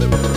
the bird.